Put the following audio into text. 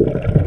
you